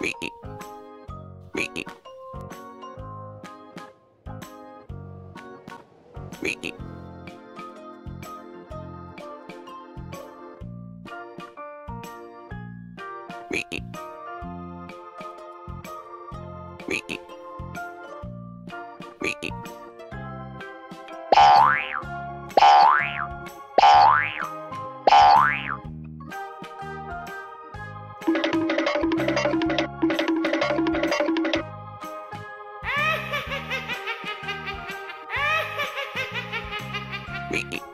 Wee. Mickey.